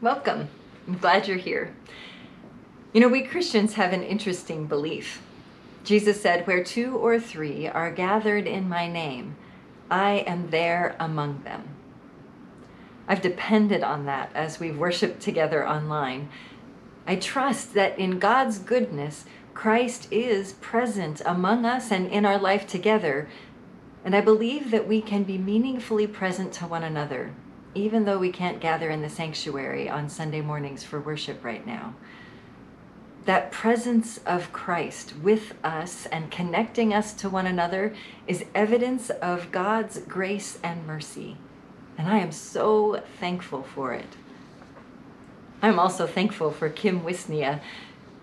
Welcome. I'm glad you're here. You know, we Christians have an interesting belief. Jesus said, Where two or three are gathered in my name, I am there among them. I've depended on that as we've worshiped together online. I trust that in God's goodness, Christ is present among us and in our life together. And I believe that we can be meaningfully present to one another even though we can't gather in the sanctuary on Sunday mornings for worship right now. That presence of Christ with us and connecting us to one another is evidence of God's grace and mercy. And I am so thankful for it. I'm also thankful for Kim Wisnia.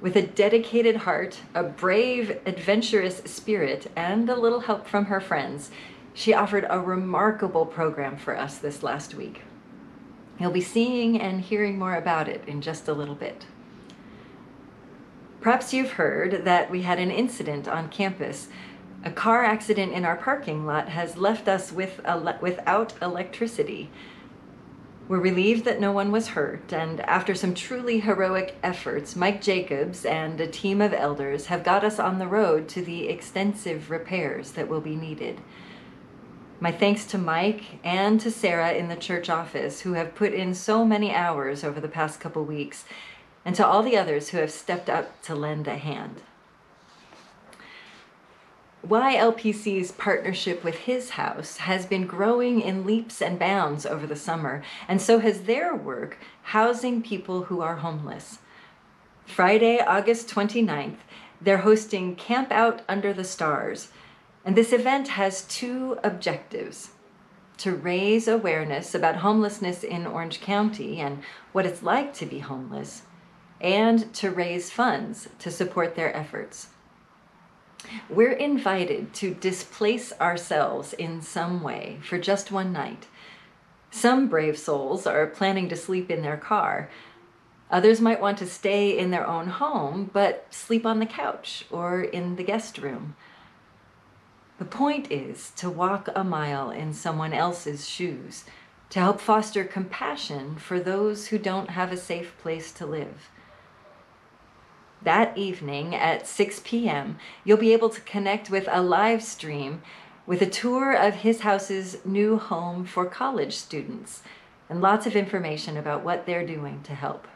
With a dedicated heart, a brave, adventurous spirit, and a little help from her friends, she offered a remarkable program for us this last week. You'll be seeing and hearing more about it in just a little bit. Perhaps you've heard that we had an incident on campus. A car accident in our parking lot has left us with ele- without electricity. We're relieved that no one was hurt, and after some truly heroic efforts, Mike Jacobs and a team of elders have got us on the road to the extensive repairs that will be needed. My thanks to Mike and to Sarah in the church office who have put in so many hours over the past couple weeks, and to all the others who have stepped up to lend a hand. YLPC's partnership with his house has been growing in leaps and bounds over the summer, and so has their work housing people who are homeless. Friday, August 29th, they're hosting Camp Out Under the Stars, and this event has two objectives to raise awareness about homelessness in Orange County and what it's like to be homeless, and to raise funds to support their efforts. We're invited to displace ourselves in some way for just one night. Some brave souls are planning to sleep in their car. Others might want to stay in their own home, but sleep on the couch or in the guest room. The point is to walk a mile in someone else's shoes, to help foster compassion for those who don't have a safe place to live. That evening at 6 p.m., you'll be able to connect with a live stream with a tour of his house's new home for college students and lots of information about what they're doing to help.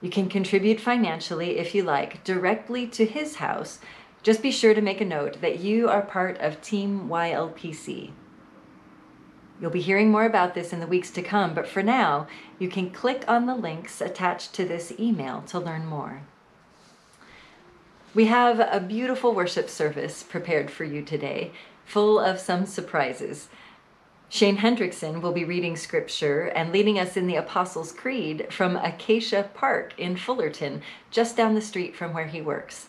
You can contribute financially if you like directly to his house just be sure to make a note that you are part of Team YLPC. You'll be hearing more about this in the weeks to come, but for now, you can click on the links attached to this email to learn more. We have a beautiful worship service prepared for you today, full of some surprises. Shane Hendrickson will be reading scripture and leading us in the Apostles' Creed from Acacia Park in Fullerton, just down the street from where he works.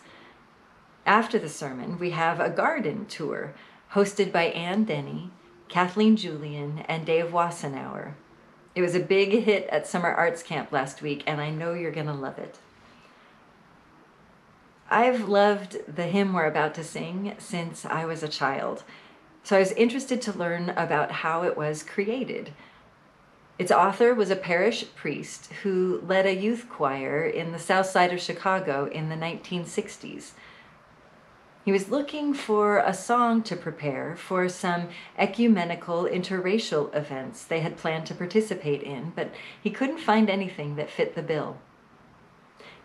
After the sermon, we have a garden tour hosted by Ann Denny, Kathleen Julian, and Dave Wassenauer. It was a big hit at Summer Arts Camp last week, and I know you're going to love it. I've loved the hymn we're about to sing since I was a child, so I was interested to learn about how it was created. Its author was a parish priest who led a youth choir in the south side of Chicago in the 1960s. He was looking for a song to prepare for some ecumenical interracial events they had planned to participate in, but he couldn't find anything that fit the bill.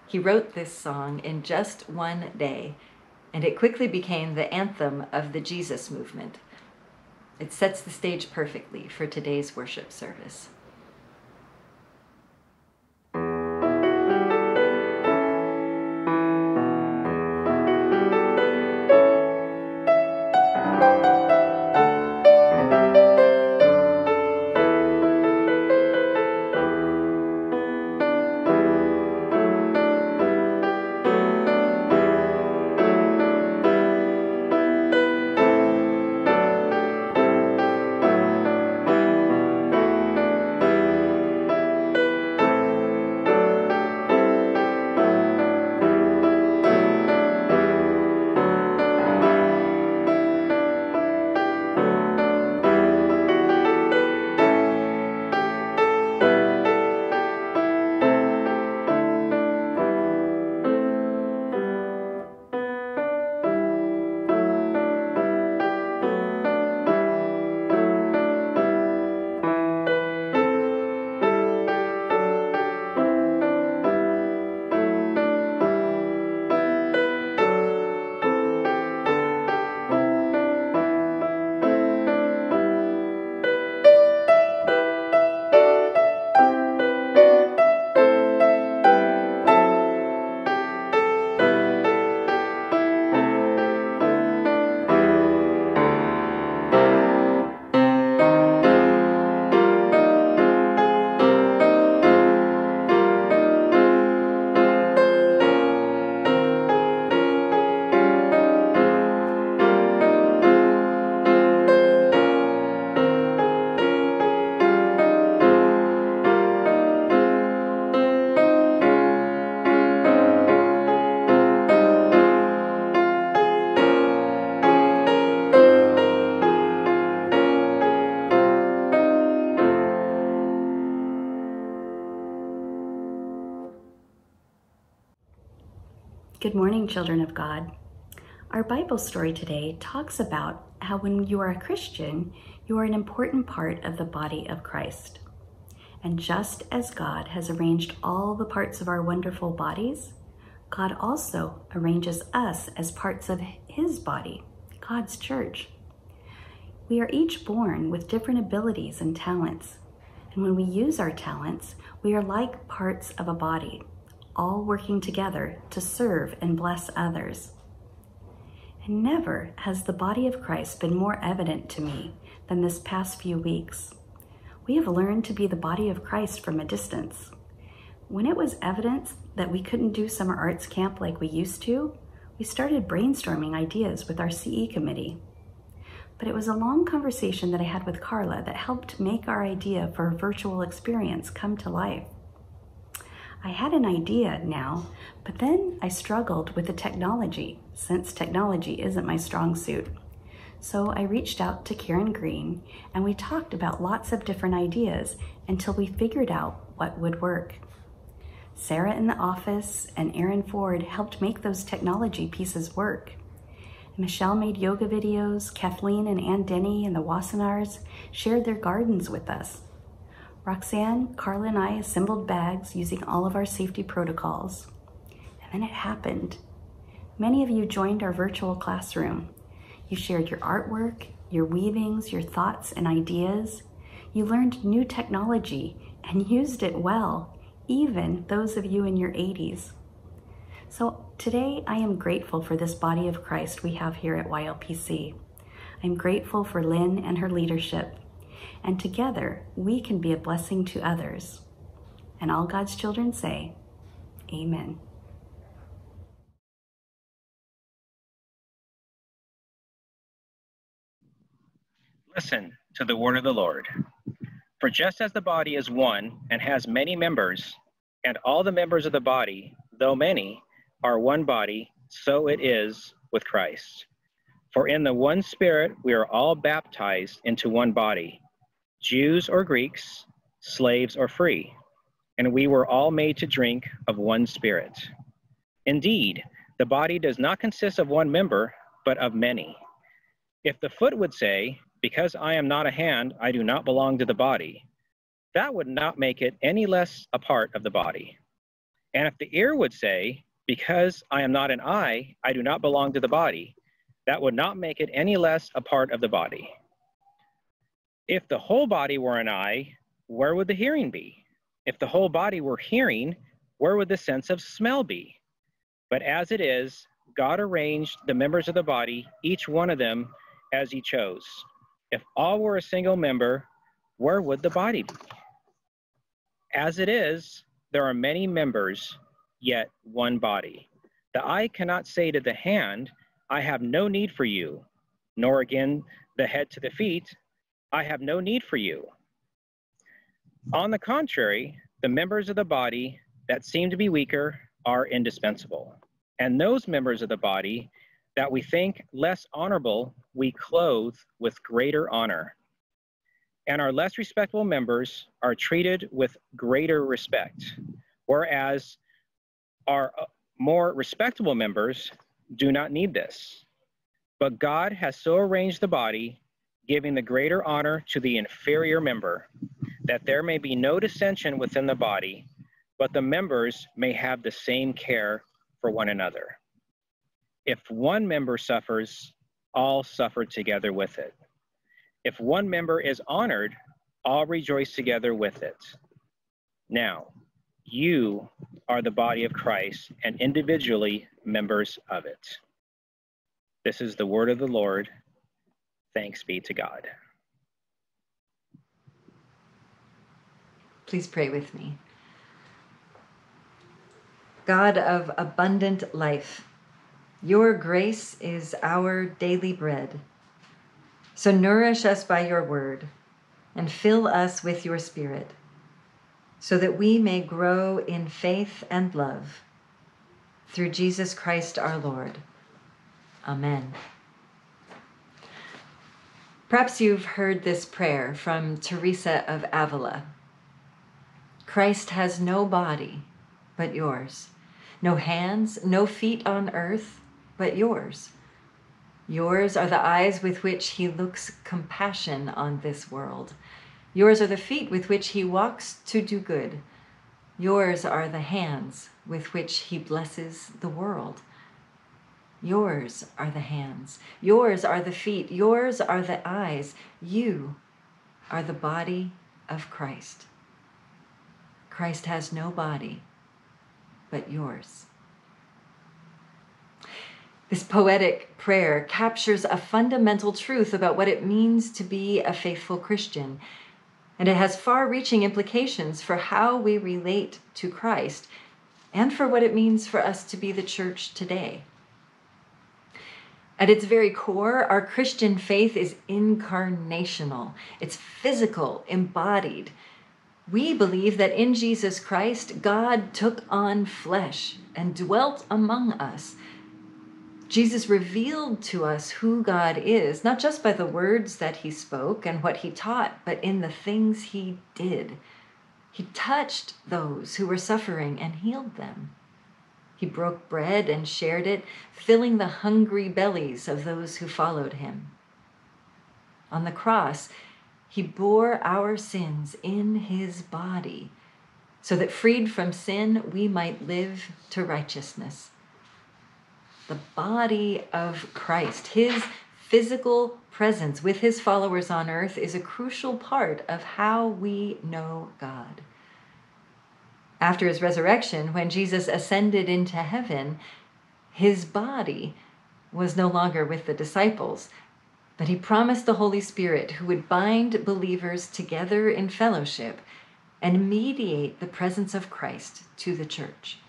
He wrote this song in just one day, and it quickly became the anthem of the Jesus movement. It sets the stage perfectly for today's worship service. Good morning, children of God. Our Bible story today talks about how when you are a Christian, you are an important part of the body of Christ. And just as God has arranged all the parts of our wonderful bodies, God also arranges us as parts of His body, God's church. We are each born with different abilities and talents. And when we use our talents, we are like parts of a body, all working together to serve and bless others. And never has the body of Christ been more evident to me than this past few weeks. We have learned to be the body of Christ from a distance. When it was evident that we couldn't do summer arts camp like we used to, we started brainstorming ideas with our CE committee. But it was a long conversation that I had with Carla that helped make our idea for a virtual experience come to life. I had an idea now, but then I struggled with the technology, since technology isn't my strong suit. So I reached out to Karen Green and we talked about lots of different ideas until we figured out what would work. Sarah in the office and Aaron Ford helped make those technology pieces work. Michelle made yoga videos, Kathleen and Ann Denny and the Wassenars shared their gardens with us. Roxanne, Carla, and I assembled bags using all of our safety protocols. And then it happened. Many of you joined our virtual classroom. You shared your artwork, your weavings, your thoughts and ideas. You learned new technology and used it well, even those of you in your 80s. So today I am grateful for this body of Christ we have here at YLPC. I'm grateful for Lynn and her leadership. And together we can be a blessing to others. And all God's children say, Amen. Listen to the word of the Lord. For just as the body is one and has many members, and all the members of the body, though many, are one body, so it is with Christ. For in the one Spirit we are all baptized into one body, Jews or Greeks, slaves or free, and we were all made to drink of one Spirit. Indeed, the body does not consist of one member, but of many. If the foot would say, Because I am not a hand, I do not belong to the body, that would not make it any less a part of the body. And if the ear would say, because I am not an eye, I do not belong to the body. That would not make it any less a part of the body. If the whole body were an eye, where would the hearing be? If the whole body were hearing, where would the sense of smell be? But as it is, God arranged the members of the body, each one of them as he chose. If all were a single member, where would the body be? As it is, there are many members, yet one body. The eye cannot say to the hand, I have no need for you, nor again the head to the feet, I have no need for you. On the contrary, the members of the body that seem to be weaker are indispensable. And those members of the body that we think less honorable, we clothe with greater honor. And our less respectable members are treated with greater respect, whereas our uh, more respectable members do not need this. But God has so arranged the body, giving the greater honor to the inferior member, that there may be no dissension within the body, but the members may have the same care for one another. If one member suffers, all suffer together with it. If one member is honored, all rejoice together with it. Now, you are the body of Christ and individually members of it. This is the word of the Lord. Thanks be to God. Please pray with me. God of abundant life, your grace is our daily bread. So nourish us by your word and fill us with your spirit so that we may grow in faith and love. Through Jesus Christ our Lord. Amen. Perhaps you've heard this prayer from Teresa of Avila Christ has no body but yours. no hands, no feet on earth, but yours. Yours are the eyes with which he looks compassion on this world. Yours are the feet with which he walks to do good. Yours are the hands with which he blesses the world. Yours are the hands. Yours are the feet. Yours are the eyes. You are the body of Christ. Christ has no body but yours. This poetic prayer captures a fundamental truth about what it means to be a faithful Christian, and it has far reaching implications for how we relate to Christ and for what it means for us to be the church today. At its very core, our Christian faith is incarnational, it's physical, embodied. We believe that in Jesus Christ, God took on flesh and dwelt among us. Jesus revealed to us who God is, not just by the words that he spoke and what he taught, but in the things he did. He touched those who were suffering and healed them. He broke bread and shared it, filling the hungry bellies of those who followed him. On the cross, he bore our sins in his body, so that freed from sin, we might live to righteousness. The body of Christ, his physical presence with his followers on earth, is a crucial part of how we know God. After his resurrection, when Jesus ascended into heaven, his body was no longer with the disciples, but he promised the Holy Spirit who would bind believers together in fellowship and mediate the presence of Christ to the church.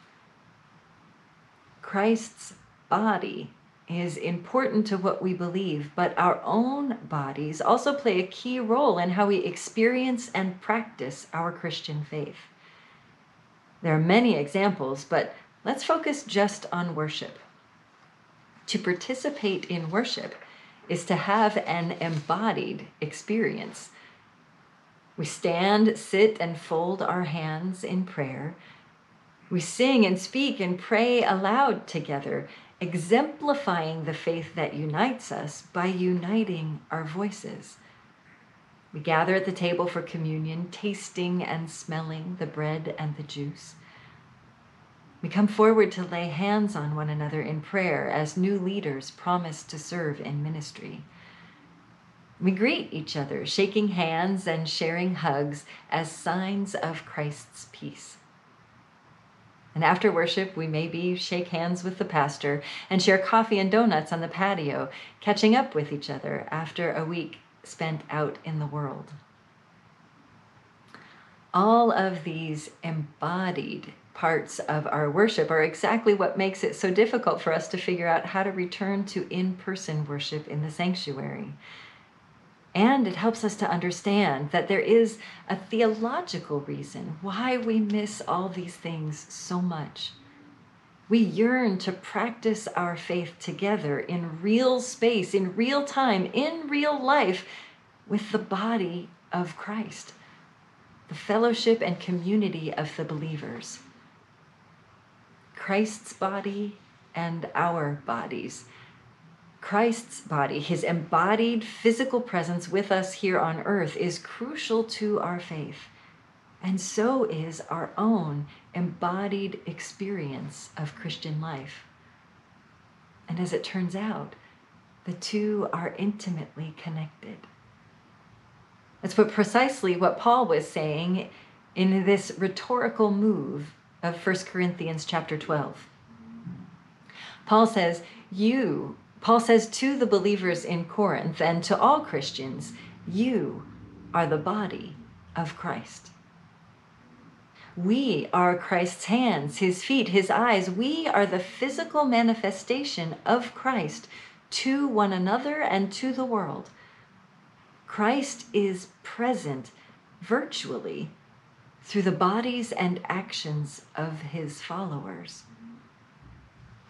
Christ's body is important to what we believe, but our own bodies also play a key role in how we experience and practice our Christian faith. There are many examples, but let's focus just on worship. To participate in worship is to have an embodied experience. We stand, sit, and fold our hands in prayer. We sing and speak and pray aloud together, exemplifying the faith that unites us by uniting our voices. We gather at the table for communion, tasting and smelling the bread and the juice. We come forward to lay hands on one another in prayer as new leaders promise to serve in ministry. We greet each other, shaking hands and sharing hugs as signs of Christ's peace. And after worship, we maybe shake hands with the pastor and share coffee and donuts on the patio, catching up with each other after a week spent out in the world. All of these embodied parts of our worship are exactly what makes it so difficult for us to figure out how to return to in person worship in the sanctuary. And it helps us to understand that there is a theological reason why we miss all these things so much. We yearn to practice our faith together in real space, in real time, in real life with the body of Christ, the fellowship and community of the believers. Christ's body and our bodies. Christ's body, his embodied physical presence with us here on earth, is crucial to our faith. And so is our own embodied experience of Christian life. And as it turns out, the two are intimately connected. That's what precisely what Paul was saying in this rhetorical move of 1 Corinthians chapter 12. Paul says, You, Paul says to the believers in Corinth and to all Christians, you are the body of Christ. We are Christ's hands, his feet, his eyes. We are the physical manifestation of Christ to one another and to the world. Christ is present virtually through the bodies and actions of his followers.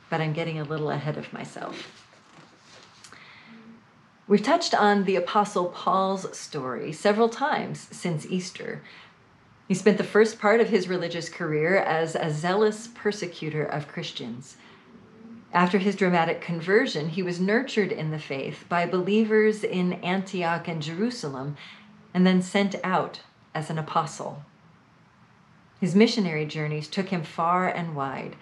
But I'm getting a little ahead of myself. We've touched on the Apostle Paul's story several times since Easter. He spent the first part of his religious career as a zealous persecutor of Christians. After his dramatic conversion, he was nurtured in the faith by believers in Antioch and Jerusalem and then sent out as an apostle. His missionary journeys took him far and wide.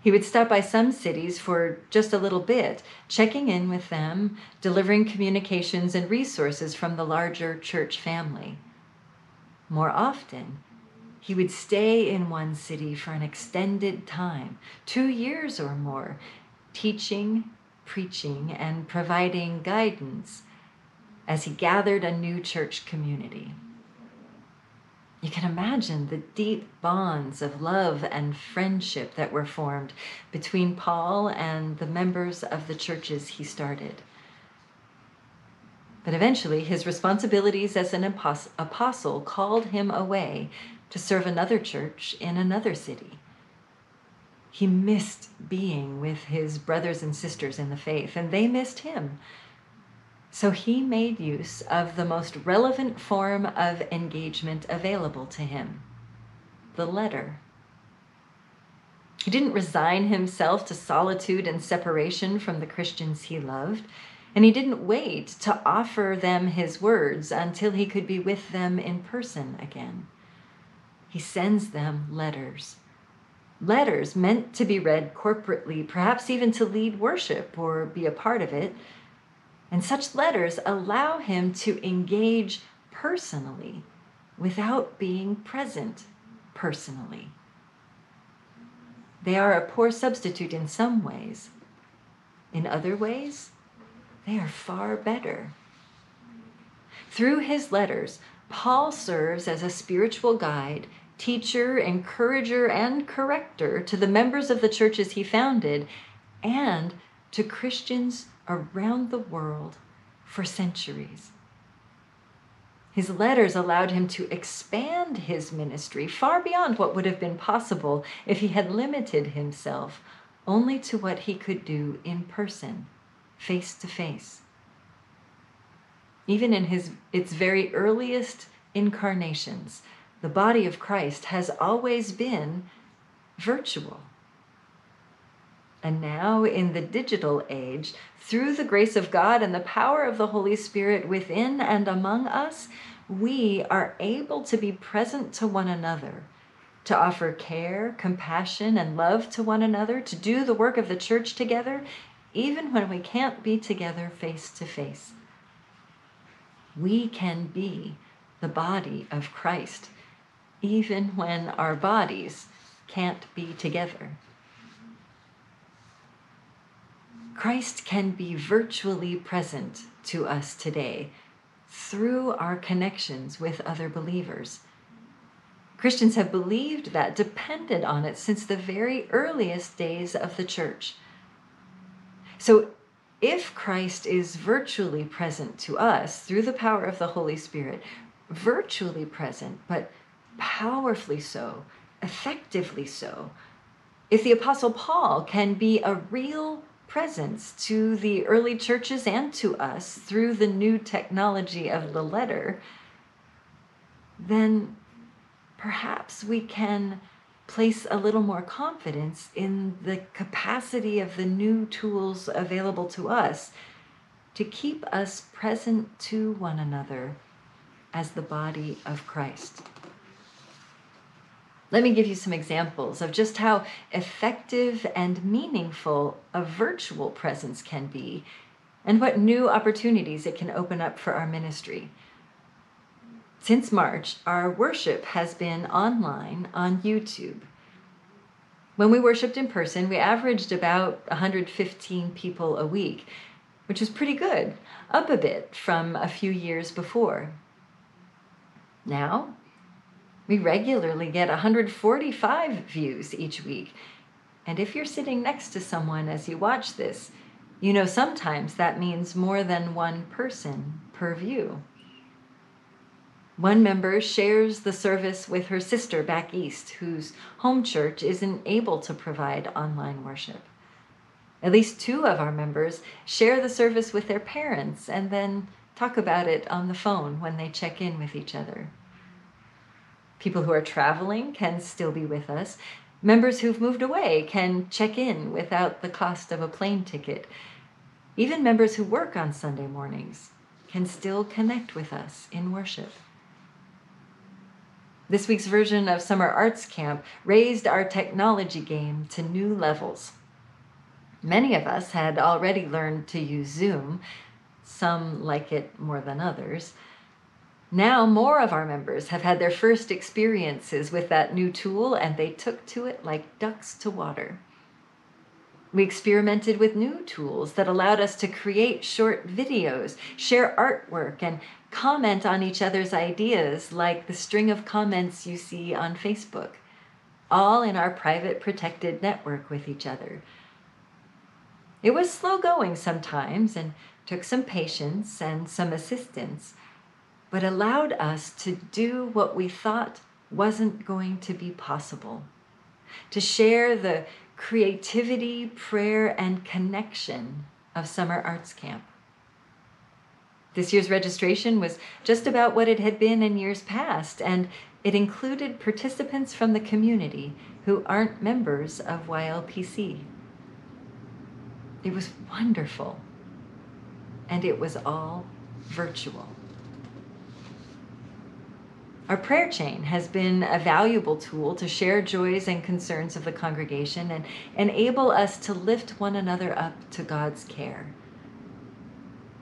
He would stop by some cities for just a little bit, checking in with them, delivering communications and resources from the larger church family. More often, he would stay in one city for an extended time, two years or more, teaching, preaching, and providing guidance as he gathered a new church community. You can imagine the deep bonds of love and friendship that were formed between Paul and the members of the churches he started. But eventually, his responsibilities as an apostle called him away to serve another church in another city. He missed being with his brothers and sisters in the faith, and they missed him. So he made use of the most relevant form of engagement available to him the letter. He didn't resign himself to solitude and separation from the Christians he loved. And he didn't wait to offer them his words until he could be with them in person again. He sends them letters. Letters meant to be read corporately, perhaps even to lead worship or be a part of it. And such letters allow him to engage personally without being present personally. They are a poor substitute in some ways. In other ways, they are far better. Through his letters, Paul serves as a spiritual guide, teacher, encourager, and corrector to the members of the churches he founded and to Christians around the world for centuries. His letters allowed him to expand his ministry far beyond what would have been possible if he had limited himself only to what he could do in person face to face. Even in his, its very earliest incarnations, the body of Christ has always been virtual. And now, in the digital age, through the grace of God and the power of the Holy Spirit within and among us, we are able to be present to one another, to offer care, compassion, and love to one another, to do the work of the church together, even when we can't be together face to face. We can be the body of Christ, even when our bodies can't be together. Christ can be virtually present to us today through our connections with other believers. Christians have believed that, depended on it since the very earliest days of the church. So, if Christ is virtually present to us through the power of the Holy Spirit, virtually present, but powerfully so, effectively so, if the Apostle Paul can be a real presence to the early churches and to us through the new technology of the letter, then perhaps we can place a little more confidence in the capacity of the new tools available to us to keep us present to one another as the body of Christ. Let me give you some examples of just how effective and meaningful a virtual presence can be and what new opportunities it can open up for our ministry. Since March, our worship has been online on YouTube. When we worshiped in person, we averaged about 115 people a week, which is pretty good, up a bit from a few years before. Now, we regularly get 145 views each week. And if you're sitting next to someone as you watch this, you know sometimes that means more than one person per view. One member shares the service with her sister back east, whose home church isn't able to provide online worship. At least two of our members share the service with their parents and then talk about it on the phone when they check in with each other. People who are traveling can still be with us. Members who've moved away can check in without the cost of a plane ticket. Even members who work on Sunday mornings can still connect with us in worship. This week's version of Summer Arts Camp raised our technology game to new levels. Many of us had already learned to use Zoom, some like it more than others. Now, more of our members have had their first experiences with that new tool and they took to it like ducks to water. We experimented with new tools that allowed us to create short videos, share artwork, and comment on each other's ideas, like the string of comments you see on Facebook, all in our private protected network with each other. It was slow going sometimes and took some patience and some assistance, but allowed us to do what we thought wasn't going to be possible to share the creativity, prayer, and connection of Summer Arts Camp. This year's registration was just about what it had been in years past, and it included participants from the community who aren't members of YLPC. It was wonderful, and it was all virtual. Our prayer chain has been a valuable tool to share joys and concerns of the congregation and enable us to lift one another up to God's care.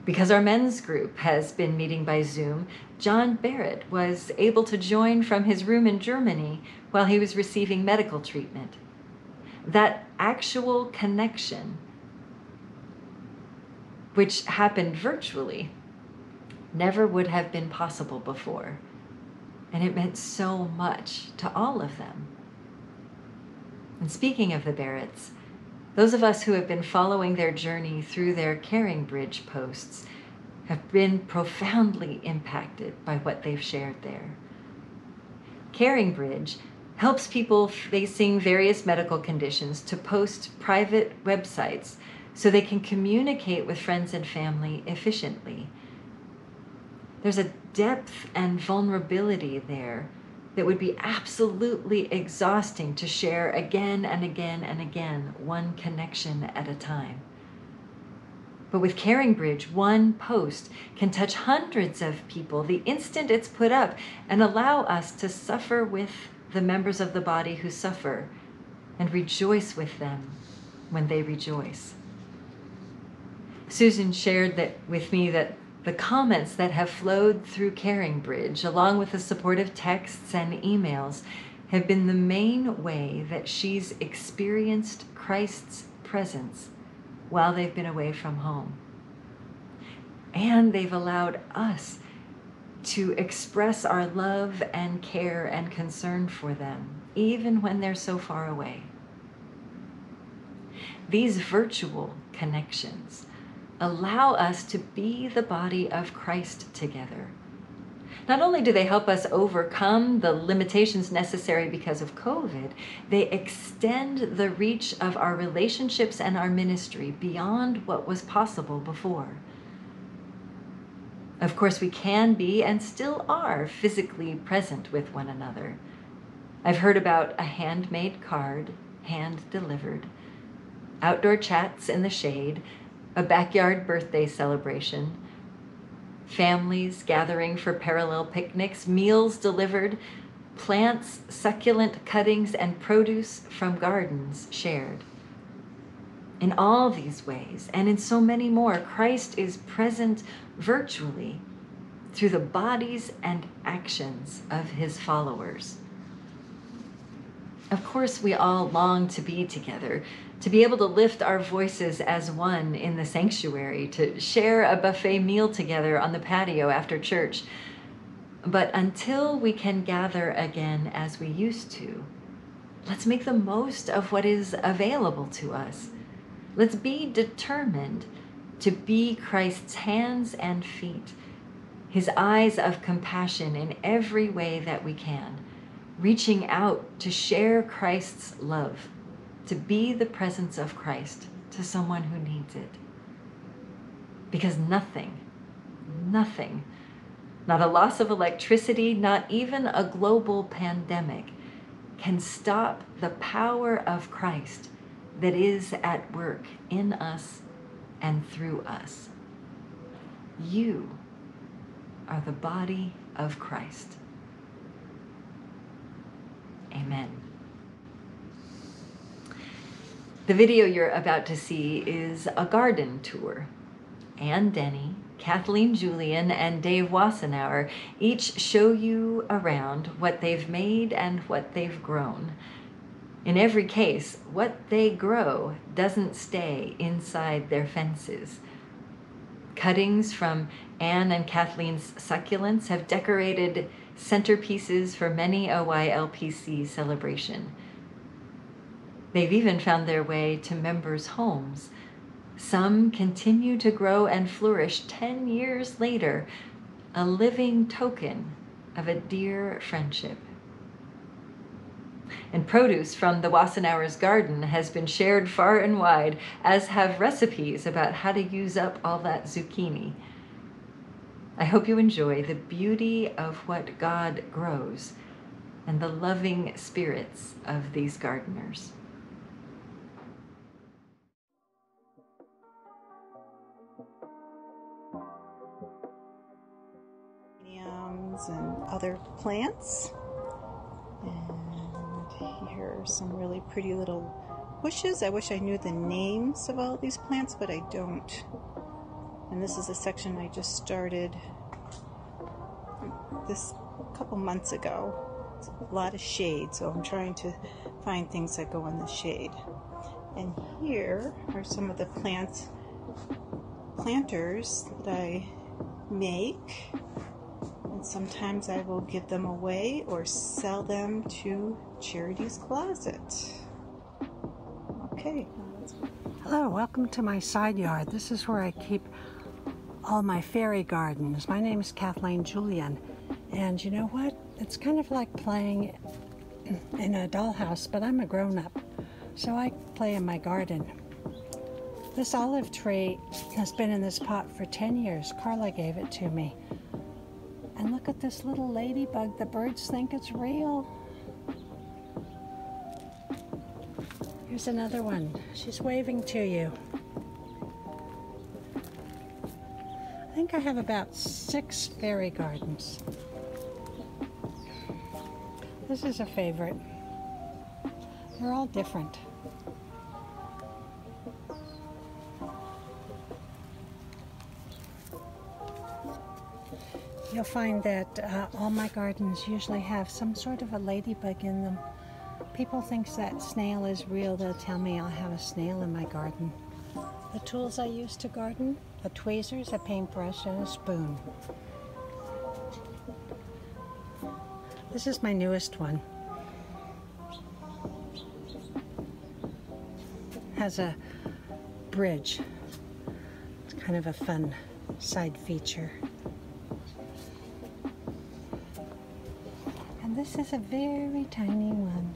Because our men's group has been meeting by Zoom, John Barrett was able to join from his room in Germany while he was receiving medical treatment. That actual connection, which happened virtually, never would have been possible before. And it meant so much to all of them. And speaking of the Barretts, those of us who have been following their journey through their Caring Bridge posts have been profoundly impacted by what they've shared there. Caring Bridge helps people facing various medical conditions to post private websites so they can communicate with friends and family efficiently. There's a depth and vulnerability there that would be absolutely exhausting to share again and again and again, one connection at a time. But with Caring Bridge, one post can touch hundreds of people the instant it's put up and allow us to suffer with the members of the body who suffer and rejoice with them when they rejoice. Susan shared that with me that the comments that have flowed through Caring Bridge, along with the supportive texts and emails, have been the main way that she's experienced Christ's presence while they've been away from home. And they've allowed us to express our love and care and concern for them, even when they're so far away. These virtual connections allow us to be the body of Christ together. Not only do they help us overcome the limitations necessary because of COVID, they extend the reach of our relationships and our ministry beyond what was possible before. Of course, we can be and still are physically present with one another. I've heard about a handmade card, hand delivered, outdoor chats in the shade, a backyard birthday celebration, families gathering for parallel picnics, meals delivered, plants, succulent cuttings, and produce from gardens shared. In all these ways, and in so many more, Christ is present virtually through the bodies and actions of his followers. Of course, we all long to be together, to be able to lift our voices as one in the sanctuary, to share a buffet meal together on the patio after church. But until we can gather again as we used to, let's make the most of what is available to us. Let's be determined to be Christ's hands and feet, his eyes of compassion in every way that we can, reaching out to share Christ's love to be the presence of Christ to someone who needs it. Because nothing, nothing not a loss of electricity, not even a global pandemic can stop the power of Christ that is at work in us and through us. You are the body of Christ. Amen. The video you're about to see is a garden tour. Ann Denny, Kathleen Julian, and Dave Wassenauer each show you around what they've made and what they've grown. In every case, what they grow doesn't stay inside their fences. Cuttings from Anne and Kathleen's succulents have decorated centerpieces for many a YLPC celebration. They've even found their way to members' homes. Some continue to grow and flourish 10 years later, a living token of a dear friendship. And produce from the Wassenauer's garden has been shared far and wide, as have recipes about how to use up all that zucchini. I hope you enjoy the beauty of what God grows and the loving spirits of these gardeners. and other plants. And here are some really pretty little bushes. I wish I knew the names of all these plants, but I don't. And this is a section I just started this couple months ago. It's a lot of shade, so I'm trying to find things that go in the shade. And here are some of the plants planters that I make and sometimes I will give them away or sell them to Charity's Closet. Okay. Hello, welcome to my side yard. This is where I keep all my fairy gardens. My name is Kathleen Julian, and you know what? It's kind of like playing in a dollhouse, but I'm a grown up, so I play in my garden. This olive tree has been in this pot for 10 years. Carla gave it to me. And look at this little ladybug. The birds think it's real. Here's another one. She's waving to you. Think I have about six fairy gardens. This is a favorite. They're all different. You'll find that uh, all my gardens usually have some sort of a ladybug in them. People think that snail is real. They'll tell me I'll have a snail in my garden. The tools I use to garden, a tweezers, a paintbrush, and a spoon. This is my newest one. Has a bridge. It's kind of a fun side feature. And this is a very tiny one.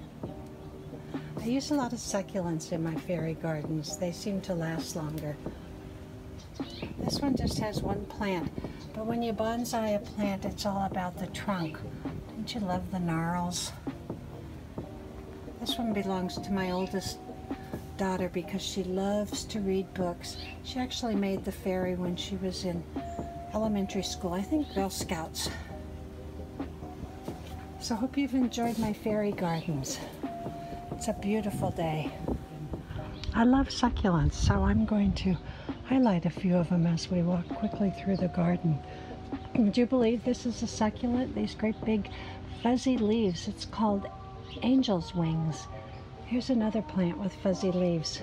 I use a lot of succulents in my fairy gardens. They seem to last longer. One just has one plant, but when you bonsai a plant, it's all about the trunk. Don't you love the gnarls? This one belongs to my oldest daughter because she loves to read books. She actually made the fairy when she was in elementary school, I think Girl Scouts. So hope you've enjoyed my fairy gardens. It's a beautiful day. I love succulents, so I'm going to highlight a few of them as we walk quickly through the garden. Would you believe this is a succulent? These great big fuzzy leaves. It's called angel's wings. Here's another plant with fuzzy leaves.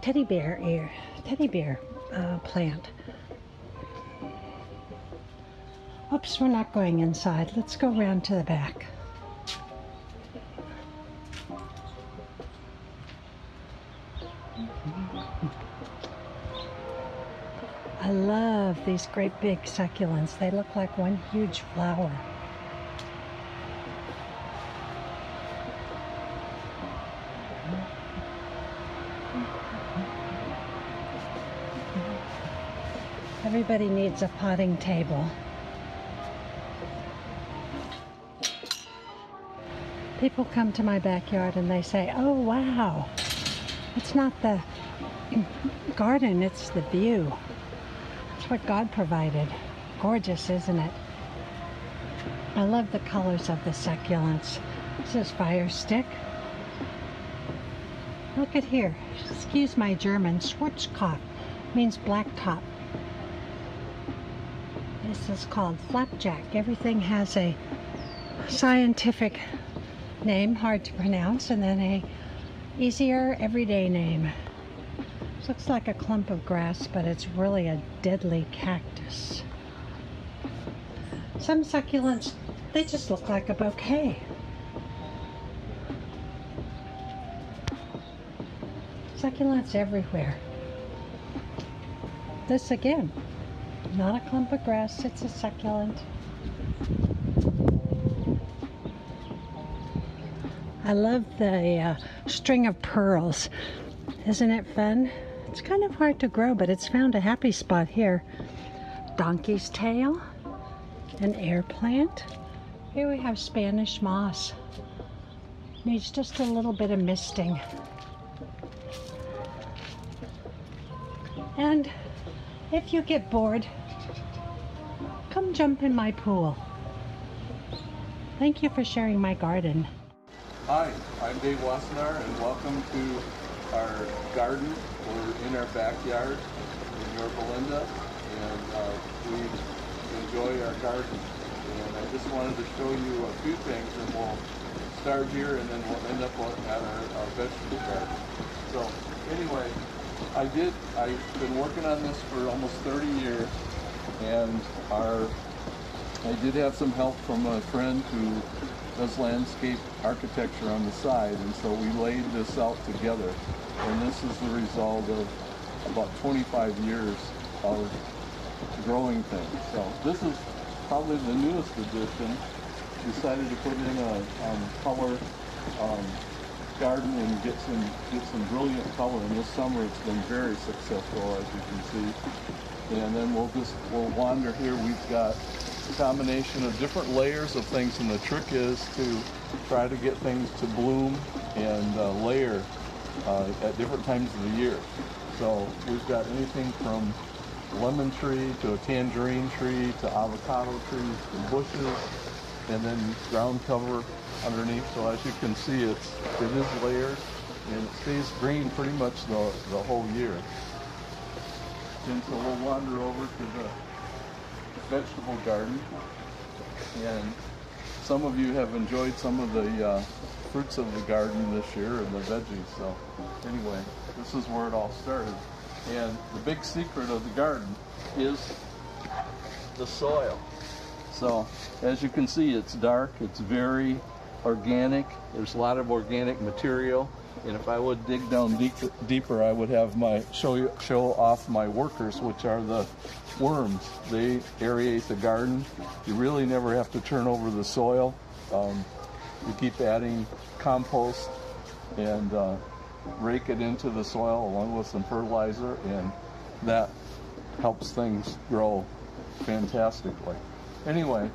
Teddy bear ear, teddy bear uh, plant. Oops, we're not going inside. Let's go around to the back. I love these great big succulents. They look like one huge flower. Everybody needs a potting table. People come to my backyard and they say, oh wow, it's not the garden, it's the view. What God provided. Gorgeous, isn't it? I love the colors of the succulents. This is fire stick. Look at here. Excuse my German. Schwarzkopf means black top. This is called flapjack. Everything has a scientific name, hard to pronounce, and then a easier everyday name. Looks like a clump of grass, but it's really a deadly cactus. Some succulents, they just look like a bouquet. Succulents everywhere. This again, not a clump of grass, it's a succulent. I love the uh, string of pearls. Isn't it fun? It's kind of hard to grow, but it's found a happy spot here. Donkey's tail, an air plant. Here we have Spanish moss. Needs just a little bit of misting. And if you get bored, come jump in my pool. Thank you for sharing my garden. Hi, I'm Dave Wassenaar and welcome to our garden. We're in our backyard in Yorba Linda, and uh, we enjoy our garden. And I just wanted to show you a few things and we'll start here and then we'll end up at our, our vegetable garden. So anyway, I did, I've been working on this for almost 30 years and our, I did have some help from a friend who does landscape architecture on the side and so we laid this out together and this is the result of about 25 years of growing things. So this is probably the newest addition. Decided to put in a um, color um, garden and get some get some brilliant color. And this summer it's been very successful, as you can see. And then we'll just we'll wander here. We've got combination of different layers of things and the trick is to try to get things to bloom and uh, layer uh, at different times of the year. So we've got anything from lemon tree to a tangerine tree to avocado trees to bushes and then ground cover underneath. So as you can see it's it is layered and it stays green pretty much the, the whole year. And so we'll wander over to the vegetable garden. And some of you have enjoyed some of the uh, fruits of the garden this year and the veggies. So anyway, this is where it all started. And the big secret of the garden is the soil. So as you can see, it's dark, it's very organic. There's a lot of organic material. And if I would dig down deep, deeper, I would have my show show off my workers, which are the worms. They aerate the garden. You really never have to turn over the soil. Um, you keep adding compost and uh, rake it into the soil along with some fertilizer, and that helps things grow fantastically. Anyway,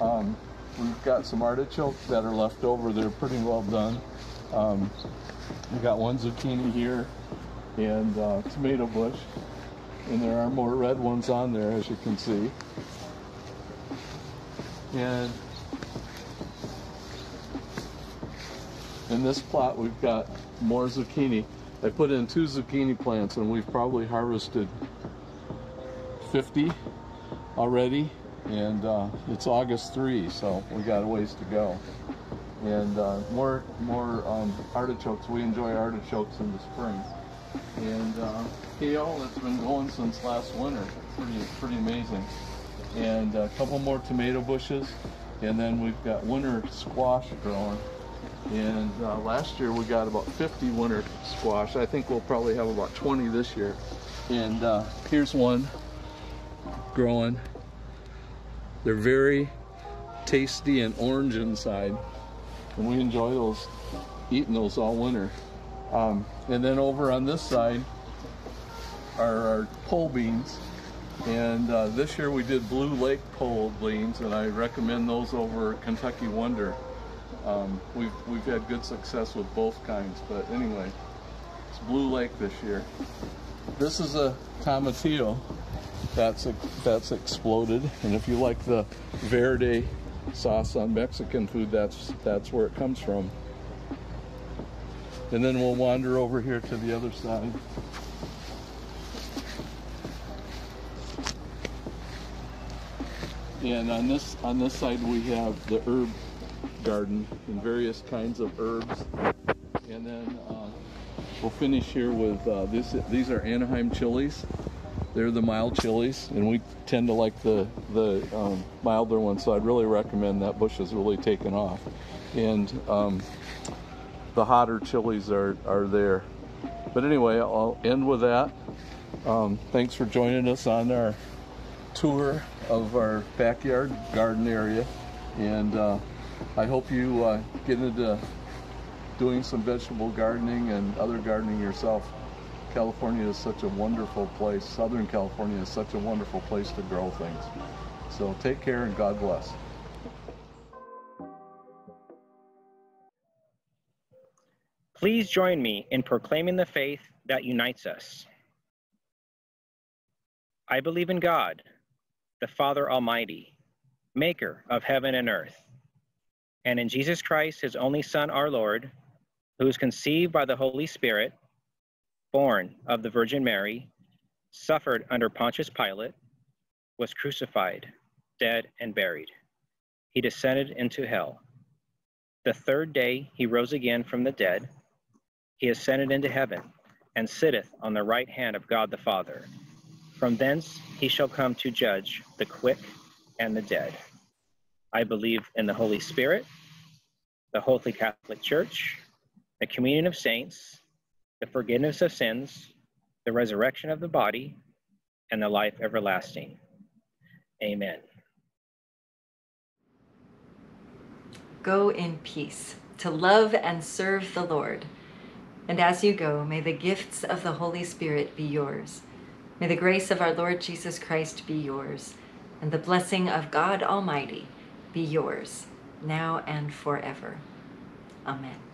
um, we've got some artichokes that are left over. They're pretty well done. Um, we got one zucchini here and uh, tomato bush. And there are more red ones on there, as you can see. And in this plot, we've got more zucchini. I put in two zucchini plants, and we've probably harvested 50 already. And uh, it's August 3, so we got a ways to go and uh, more more um, artichokes. We enjoy artichokes in the spring. And uh, kale that's been going since last winter. Pretty pretty amazing. And a couple more tomato bushes, and then we've got winter squash growing. And uh, last year we got about 50 winter squash. I think we'll probably have about 20 this year. And uh, here's one growing. They're very tasty and orange inside and we enjoy those, eating those all winter. Um, and then over on this side are our pole beans, And uh, this year we did Blue Lake pole beans, and I recommend those over Kentucky Wonder. Um, we've, we've had good success with both kinds, but anyway, it's Blue Lake this year. This is a tomatillo that's that's exploded, and if you like the verde sauce on Mexican food, that's that's where it comes from. And then we'll wander over here to the other side. And on this on this side we have the herb garden and various kinds of herbs. And then uh, we'll finish here with uh, this. These are Anaheim chilies. They're the mild chilies, and we tend to like the the um, milder ones. So I'd really recommend that bush is really taken off. And um, the hotter chilies are are there. But anyway, I'll end with that. Um, thanks for joining us on our tour of our backyard garden area, and uh, I hope you uh, get into doing some vegetable gardening and other gardening yourself. California is such a wonderful place. Southern California is such a wonderful place to grow things. So take care and God bless. Please join me in proclaiming the faith that unites us. I believe in God, the Father Almighty, maker of heaven and earth, and in Jesus Christ, his only Son, our Lord, who was conceived by the Holy Spirit, born of the Virgin Mary, suffered under Pontius Pilate, was crucified, dead, and buried. He descended into hell. The third day he rose again from the dead. He ascended into heaven and sitteth on the right hand of God the Father. From thence he shall come to judge the quick and the dead. I believe in the Holy Spirit, the Holy Catholic Church, the communion of saints, the forgiveness of sins, the resurrection of the body, and the life everlasting. Amen. Go in peace to love and serve the Lord. And as you go, may the gifts of the Holy Spirit be yours. May the grace of our Lord Jesus Christ be yours, and the blessing of God Almighty be yours, now and forever. Amen.